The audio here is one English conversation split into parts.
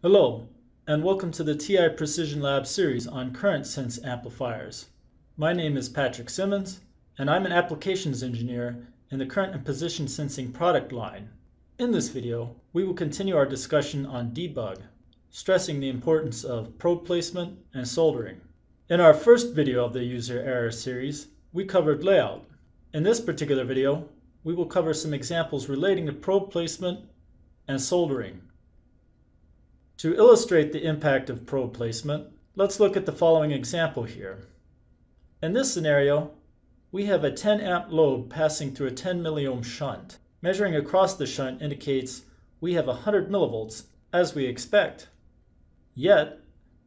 Hello, and welcome to the TI Precision Lab series on current sense amplifiers. My name is Patrick Simmons, and I'm an applications engineer in the current and position sensing product line. In this video, we will continue our discussion on debug, stressing the importance of probe placement and soldering. In our first video of the user error series, we covered layout. In this particular video, we will cover some examples relating to probe placement and soldering. To illustrate the impact of probe placement, let's look at the following example here. In this scenario, we have a 10 amp load passing through a 10 milliohm shunt. Measuring across the shunt indicates we have 100 millivolts, as we expect. Yet,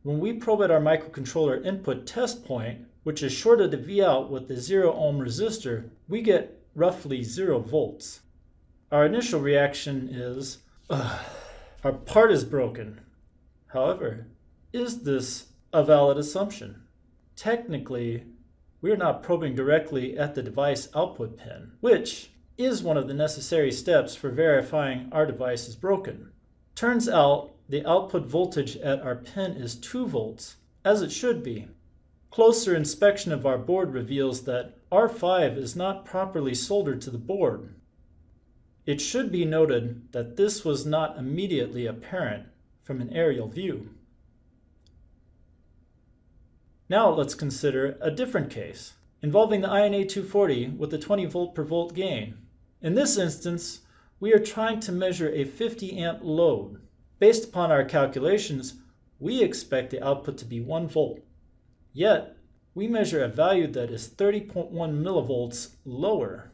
when we probe at our microcontroller input test point, which is shorted to Vout with the 0 ohm resistor, we get roughly 0 volts. Our initial reaction is, Ugh. Our part is broken. However, is this a valid assumption? Technically, we are not probing directly at the device output pin, which is one of the necessary steps for verifying our device is broken. Turns out the output voltage at our pin is 2 volts, as it should be. Closer inspection of our board reveals that R5 is not properly soldered to the board. It should be noted that this was not immediately apparent from an aerial view. Now let's consider a different case involving the INA240 with a 20 volt per volt gain. In this instance, we are trying to measure a 50 amp load. Based upon our calculations, we expect the output to be 1 volt. Yet, we measure a value that is 30.1 millivolts lower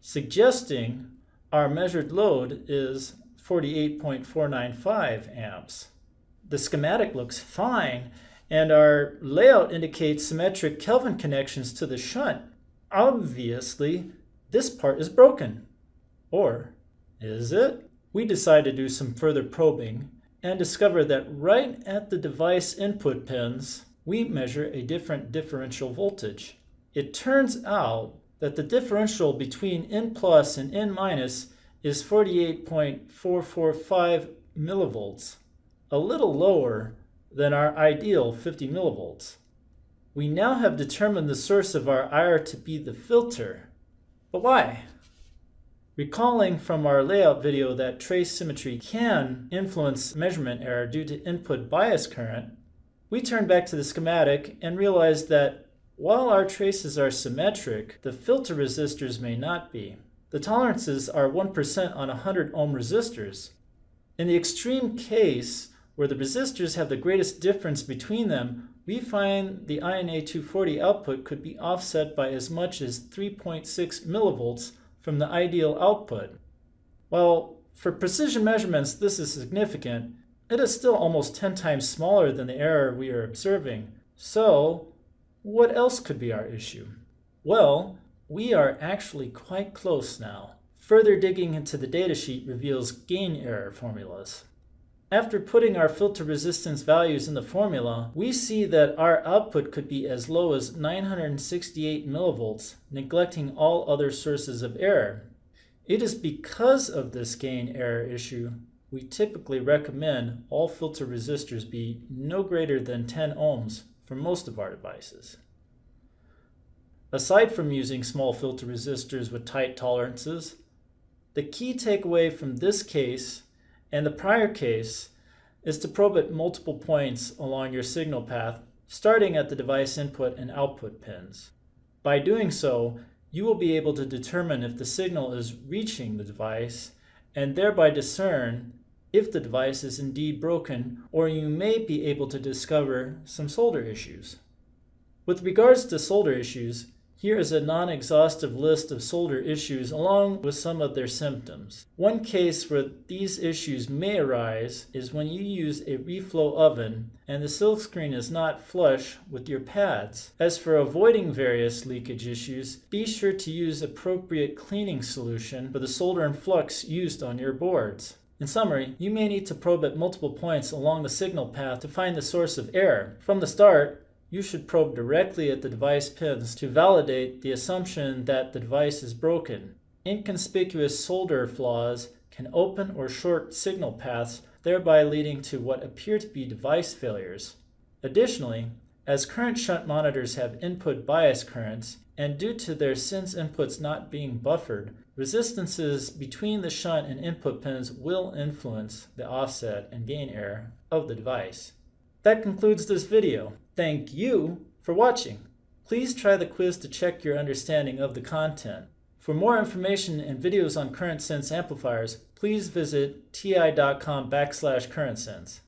suggesting our measured load is 48.495 amps. The schematic looks fine, and our layout indicates symmetric Kelvin connections to the shunt. Obviously, this part is broken. Or is it? We decide to do some further probing and discover that right at the device input pins, we measure a different differential voltage. It turns out that the differential between N plus and N minus is 48.445 millivolts, a little lower than our ideal 50 millivolts. We now have determined the source of our IR to be the filter. But why? Recalling from our layout video that trace symmetry can influence measurement error due to input bias current, we turn back to the schematic and realize that while our traces are symmetric, the filter resistors may not be. The tolerances are 1% on 100 ohm resistors. In the extreme case, where the resistors have the greatest difference between them, we find the INA240 output could be offset by as much as 3.6 millivolts from the ideal output. While for precision measurements this is significant, it is still almost 10 times smaller than the error we are observing. So, what else could be our issue? Well, we are actually quite close now. Further digging into the datasheet reveals gain error formulas. After putting our filter resistance values in the formula, we see that our output could be as low as 968 millivolts, neglecting all other sources of error. It is because of this gain error issue we typically recommend all filter resistors be no greater than 10 ohms for most of our devices. Aside from using small filter resistors with tight tolerances, the key takeaway from this case and the prior case is to probe at multiple points along your signal path, starting at the device input and output pins. By doing so, you will be able to determine if the signal is reaching the device and thereby discern if the device is indeed broken, or you may be able to discover some solder issues. With regards to solder issues, here is a non-exhaustive list of solder issues along with some of their symptoms. One case where these issues may arise is when you use a reflow oven and the silkscreen is not flush with your pads. As for avoiding various leakage issues, be sure to use appropriate cleaning solution for the solder and flux used on your boards. In summary, you may need to probe at multiple points along the signal path to find the source of error. From the start, you should probe directly at the device pins to validate the assumption that the device is broken. Inconspicuous solder flaws can open or short signal paths, thereby leading to what appear to be device failures. Additionally, as current shunt monitors have input bias currents, and due to their sense inputs not being buffered, resistances between the shunt and input pins will influence the offset and gain error of the device. That concludes this video. Thank you for watching. Please try the quiz to check your understanding of the content. For more information and videos on current sense amplifiers, please visit ti.com backslash current sense.